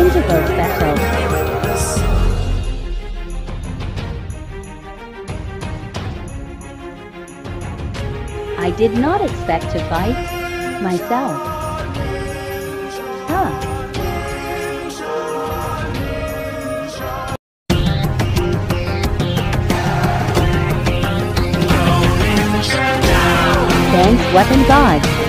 gingerbread Special. I did not expect to fight myself. Huh. Thanks, Weapon God.